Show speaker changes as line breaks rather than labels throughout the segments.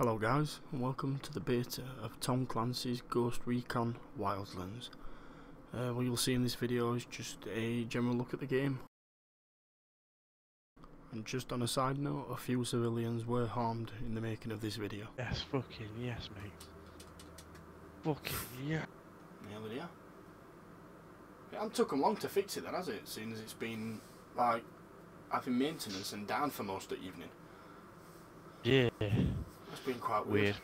Hello guys, and welcome to the beta of Tom Clancy's Ghost Recon Wildlands. Uh, what you'll see in this video is just a general look at the game. And just on a side note, a few civilians were harmed in the making of this video.
Yes, fucking yes, mate. Fucking yeah.
Nearly, yeah. It hasn't took them long to fix it then, has it? Seeing as it's been, like, having maintenance and down for most of the evening.
Yeah.
It's been quite weird.
Weird.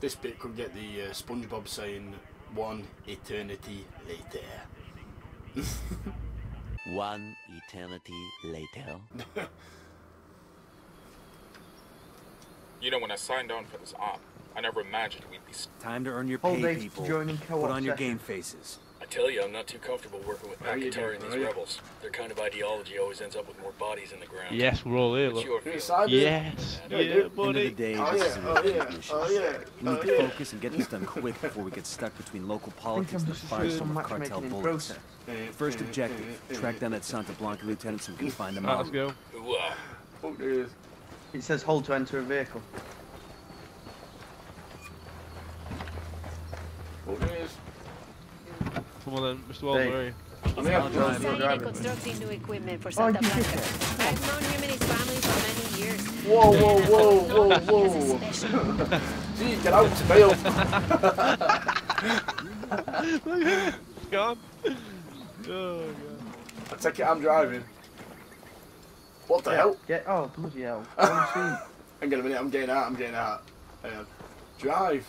This bit could get the uh, SpongeBob saying one eternity later.
One eternity later.
You know, when I signed on for this op, I never imagined we'd be.
Time to earn your
Hold
pay,
H to
people.
join in co-op
Put on your game faces.
I tell you, I'm not too comfortable working with
How you
Pac Katari
and
these
are you?
rebels. Their kind of ideology always ends up with more bodies in the ground.
Yes, we're all here,
What's
look.
your
You?
Yes.
Yeah,
Yeah,
dude.
End of the day,
Oh
this
yeah,
is an
oh yeah,
mission.
oh yeah,
We need
oh
to
yeah.
focus and get this done quick before we get stuck between local politics and the
just doing some
firestorm of cartel bullets. First objective, track down that Santa Blanca lieutenant so we can find them
Right,
out.
let's go.
Ooh, uh,
Fuck this.
It says hold to enter a vehicle.
Fuck this.
Come on then, Mr. Walden,
Hey.
where are you?
I'm here.
driving.
Designing
driving.
and constructing new equipment for
Oh,
Santa
you
Blanca. I've known him and his family for many years.
Whoa, whoa, whoa, whoa,
He has a
whoa.
special
Gee, get out to bail.
It's gone. Oh, God.
I take it I'm driving. What the hell?
Get oh bloody hell. One seat.
Hang on a minute, I'm getting out, I'm getting out. Uh, drive.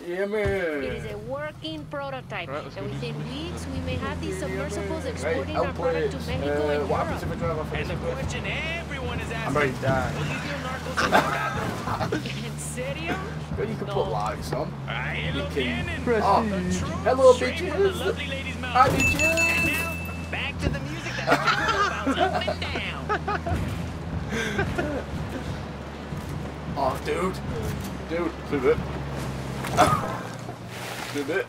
Yeah,
It is a working prototype,
Right, let's
and within weeks we may have these submersibles
Right,
exporting our product
please.
to Mexico
Uh,
and
what happens if
Europe.
Drive off
And the
this
question everyone is
I'm
asking,
ready to die.
will you feel narcos in the bathroom?
En serio?
But you can
No.
put lights on.
Ahí lo
can-
tienen.
Oh,
Prestige.
hello,
Straight from the
bitches.
lovely lady's mouth.
Hi,
And
bitches.
now, back to the music that makes you up and down.
Oh, dude. Dude, move it. move it.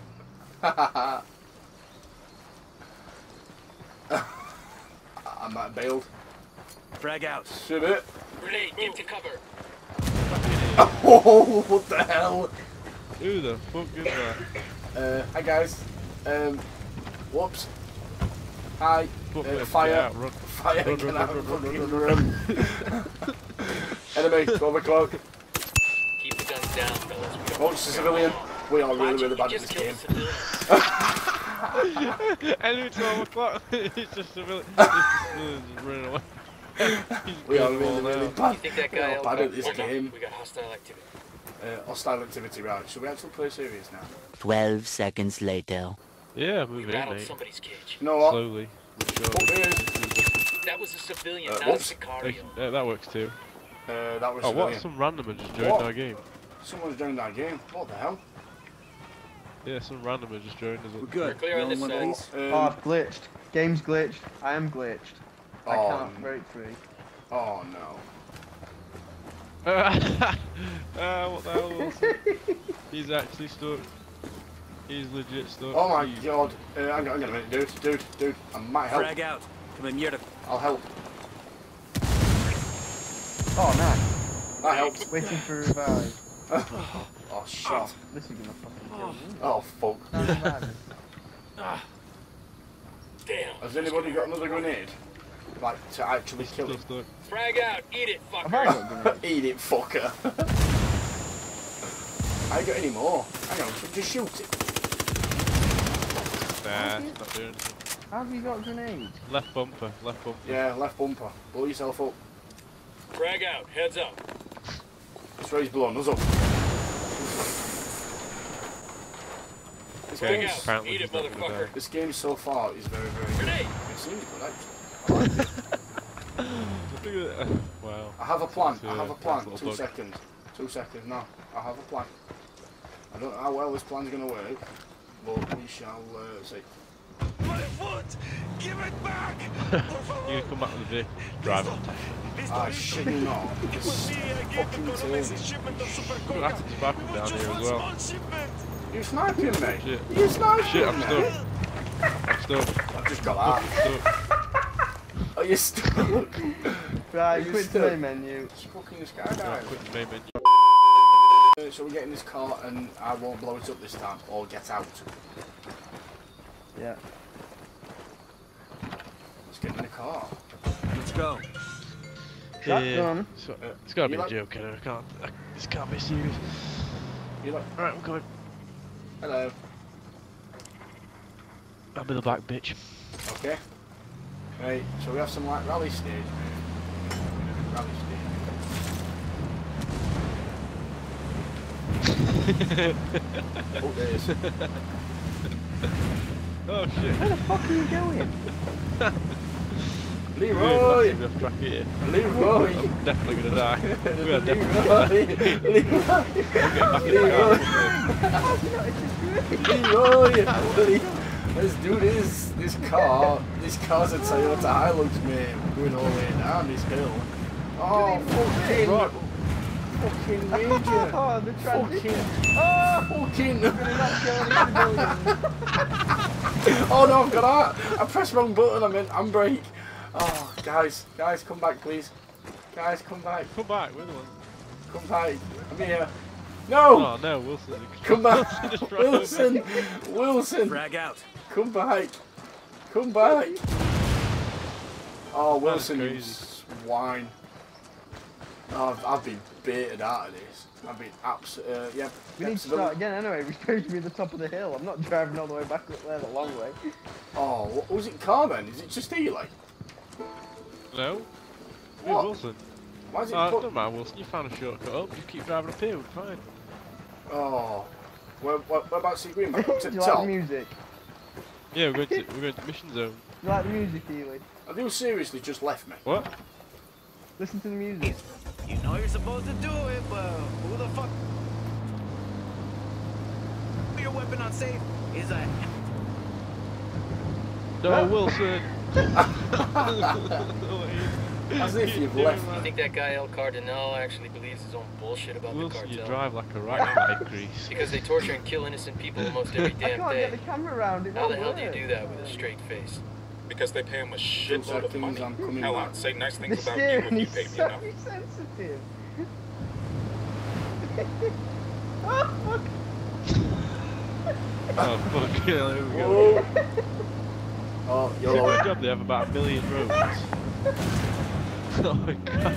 I might bailed.
Frag out.
Move it.
grenade, get to cover.
Oh, what the hell?
Who the fuck is that?
Uh, hi guys. Um, whoops. Hi.
Fuck
Uh, fire.
out, run.
Fire.
Run,
Get
run,
out
run,
of
run,
fucking
run,
room. Enemy, 12 o'clock.
Keep the guns down, fellas. We don't
it's a civilian. We are really, really bad at this game.
a.
Enemy 12 o'clock. it's just a villain. It's just a villain just running away.
We are really, really
now.
bad.
You think that
We are bad at this
one?
game.
We got hostile activity.
Uh, hostile activity, right. Should we actually play serious now?
Twelve seconds later.
Yeah,
We
move in, mate.
somebody's cage.
You know what?
Slowly. Sure.
There it is.
That was a civilian,
Uh,
not a Sicario.
Yeah, that works too.
Uh, that was
Oh,
civilian.
what? Some randomer just joined
What?
our game.
Someone's joined that game. What the hell?
Yeah, some randomer just joined us.
We're good.
clear
You
on this
one
side.
piece?
Um,
Oh, I've glitched. Game's glitched. I am glitched. I
Oh,
can't break free.
oh no.
Ah, what the hell? He's actually stuck. He's legit stuck.
Oh my
He's-
god. Uh, hang on, hang on a minute, dude, dude, dude. I might help.
Frag out. Come in here to
I'll help.
Oh nice.
That helped.
Waiting for revive.
Oh shit.
This is gonna fucking kill me.
Oh, oh fuck.
No. Ah.
Damn.
Has anybody got another grenade? Like to actually kill
still
him?
Frag out, eat it,
Have I
fucker.
got?
Eat it, fucker. I ain't got any more. Hang on, just shoot it.
Nah, it's not doing anything.
How have you got grenades?
Left bumper, left bumper.
Yeah, left bumper. Blow yourself up.
Frag out, heads up.
It's raised blowing us up. This
Okay,
game,
apparently
Eat it,
not gonna die.
motherfucker.
this game so far is very, very good.
Grenade.
It seems good, actually.
Look at that. Wow.
I have a plan. I have a plan.
nice
Two
bug.
seconds. Two seconds. No, I have a plan. I don't know how well this plan's going to work, but we shall uh, see.
My foot! Give it back!
You're come back with the vehicle. Drive it.
Ah, shit, you not.
It was me, I the
Fucking
Colomex
terrible.
a shipment of super
Look
coca.
the tobacco down
just
here as well.
small shipment.
You sniping me?
Shit.
You sniping
Shit, I'm
me?
stuck. I'm stuck.
I've just got that.
Stuck.
Are you stuck?
Right,
You
quit
still-
the main menu.
Stuck in the
Right,
skydive.
quick the main menu.
So we get in this car and I won't blow it up this time, or get out.
Yeah.
Let's get in the car.
Let's go.
Shotgun.
So, uh, it's gotta be
You
a
like-
joke, I can't. I, this can't be serious.
You like,
Alright, I'm coming.
hello.
I'll be the back bitch.
Okay. Right, so we have some like rally stage, mate. Rally stage. oh, there is.
Oh shit.
Where the fuck are you going?
Leroy!
We're off.
Leroy!
I'm definitely gonna die. We're definitely
Leroy! Leroy!
back in the car.
Leroy! Let's do this. This car, this car's a Toyota Hilux, mate. We're going all the way down this ah, hill. Oh, fucking,
Right.
fucking major.
Oh, the transition.
Fucking,
Oh!
fucking.
Not going into the building.
Oh no, I've got out. I pressed wrong button. I meant handbrake. Oh, guys, guys, come back, please. Guys, come back.
Come back, we're the ones.
Come back. I'm here. No!
Oh no, Wilson.
Come back.
Just.
Wilson! Wilson!
Frag out.
Come back! Come back! Oh, Wilson, you
crazy.
swine. Oh, I've, I've been baited out of this. I've been absolutely, uh, yeah.
We need to start again anyway. We're supposed to be at the top of the hill. I'm not driving all the way back up there the long way.
Oh, what was it car then? Is it just Eli?
No? Who's
What?
Wilson?
Why is it uh,
Oh,
put...
don't mind Wilson, you found a shortcut up, just keep driving up here, we're fine.
Oh. Where, where, whereabouts are you going back up to
Do
the
you like music?
Yeah, we're going to, we're going to mission zone.
You like the music, Ely?
Have you seriously just left me?
What?
Listen to the music.
You know you're supposed to do it, but who the fuck? Your weapon on safe is a.
No, Wilson!
As if you've left
You think that guy El Cardinal actually believes his own bullshit about the
Wilson, you drive like a rat like grease.
Because they torture and kill innocent people almost every
I
damn
can't get
day.
the camera around. It
How the
won't
hell do you do that with a straight face?
Because they pay him a shitload of
seconds,
money.
I'm coming
Hell,
back.
I'd say nice
The
things about you
steering
if you
is
paid me
so
enough.
sensitive.
Oh, fuck, yeah, there we go.
Whoa. Oh, you're
good
all
job they have about a million roads. oh god.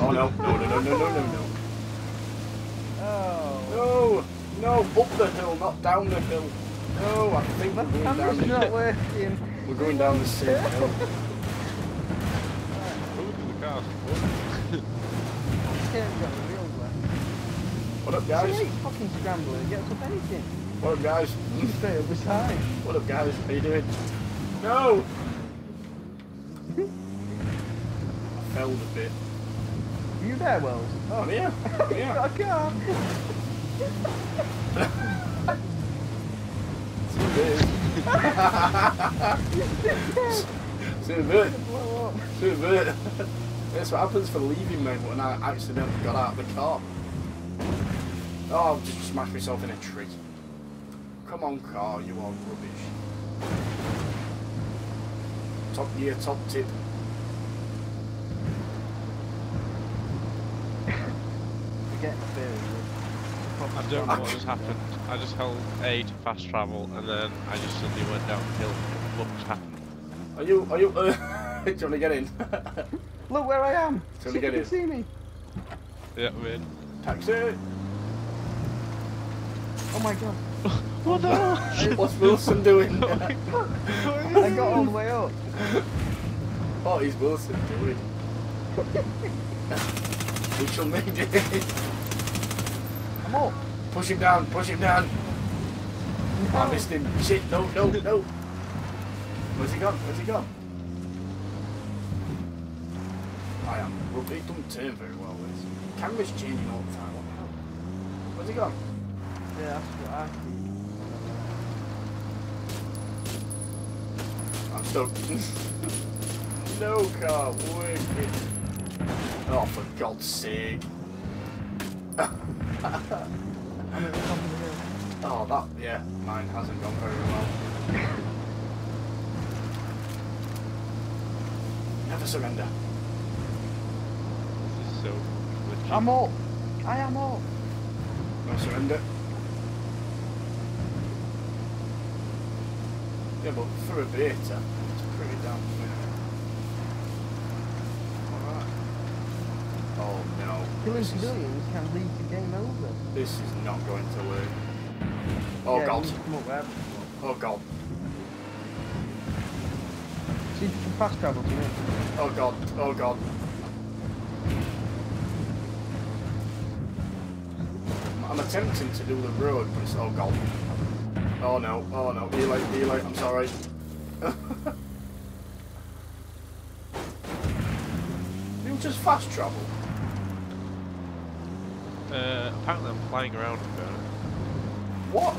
Oh no, no, no, no, no, no, no, no.
Oh.
No, no, up the hill, not down the hill. No, I think
My
we're going down
camera's
the
not working.
We're going down the same hill.
Look at the cars.
Can't get the wheels left.
What up,
She
guys?
ain't fucking scrambling. It gets up anything.
What up, guys?
Straight up the side.
What up, guys? How you doing? No! I failed a bit.
Are you there, Wells? Oh,
I'm here. I'm
you
here.
got a car.
See you bit. See you bit. See you bit. That's what happens for leaving me when I accidentally got out of the car. Oh, I've just smashed myself in a tree. Come on, car, you are rubbish. Top gear, top tip.
Forget theory.
I don't know what just happened. I just held A to fast travel and then I just suddenly went downhill. What just happened?
Are you, are you, uh, do you want to get in?
Look where I am.
Shall
See
we
if
get
you
in?
see me.
Yeah, I'm in.
Taxi!
Oh my god.
What the hell?
What's Wilson doing?
I got all the way up.
what is Wilson doing? We shall make it.
I'm up.
Push him down, push him down. Oh, I missed him. Shit, no, no, no. Where's he gone? Where's he gone? I am. Well, it doesn't turn very well, this. Camera's changing all the time. What the hell? Where's he gone?
Yeah, that's what I see.
I'm stuck. no car, wicked. Oh, for God's sake.
I'm at the top of the hill.
Oh, that, yeah, mine hasn't gone very well. Never surrender.
This is so glitchy.
I'm all. I am all.
No surrender. Yeah, but for a beta, it's pretty damn quick. Alright. Oh no.
Killing
This is,
civilians can lead to game over.
this is not going to work. Oh
yeah,
god.
up.
Oh god.
See if you can fast travel to me.
Oh god. Oh god. I'm attempting to do the road, but it's oh god. Oh no, oh no, be late, be late, I'm sorry. you just fast travel.
Uh, apparently I'm flying around a bit.
What?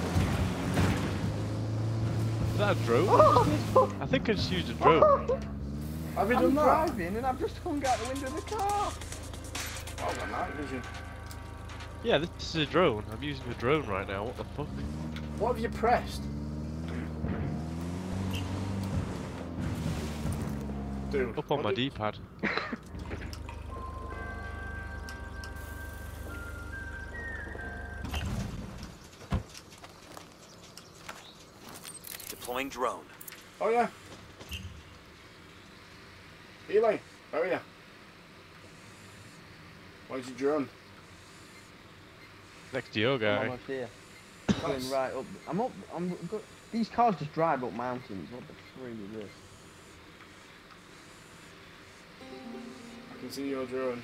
Is that a drone? I think I just used a drone.
Have you
I'm
done that?
driving and I've just hung out the window of the car.
Oh, the night vision.
Yeah, this is a drone. I'm using a drone right now. What the fuck?
What have you pressed? Dude.
Up on my D-pad.
Deploying drone.
Oh yeah. Eli, where are you? Where's your drone?
Next to your
I'm
guy.
almost here. Going right up. I'm up. I'm go These cars just drive up mountains. What the frig is this?
I can see your drone.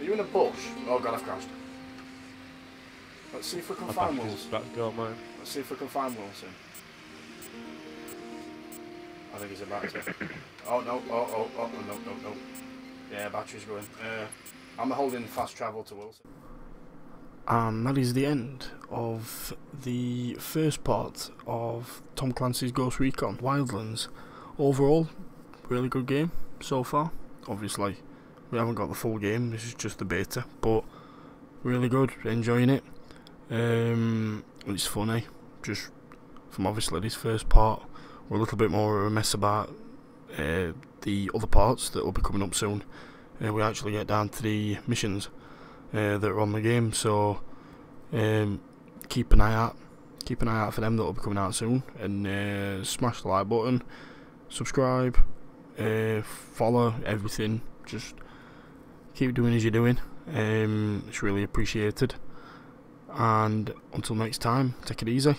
Are you in a bush? Oh god, I've crashed. Let's see if we can
My
find
battery's
Wilson.
about to go on mine.
Let's see if we can find Wilson. I think he's about to. Oh no, oh, oh, oh, no, no, no. Yeah, battery's going. Uh, I'm holding fast travel to Wilson. And that is the end of the first part of Tom Clancy's Ghost Recon Wildlands. Overall, really good game so far. Obviously, we haven't got the full game, this is just the beta, but really good, enjoying it. Um, it's funny, just from obviously this first part. We're a little bit more of a mess about uh, the other parts that will be coming up soon. Uh, we actually get down to the missions uh, that are on the game, so um, keep an eye out. Keep an eye out for them that will be coming out soon, and uh, smash the like button, subscribe, uh, follow everything. Just keep doing as you're doing. Um, it's really appreciated. And until next time, take it easy.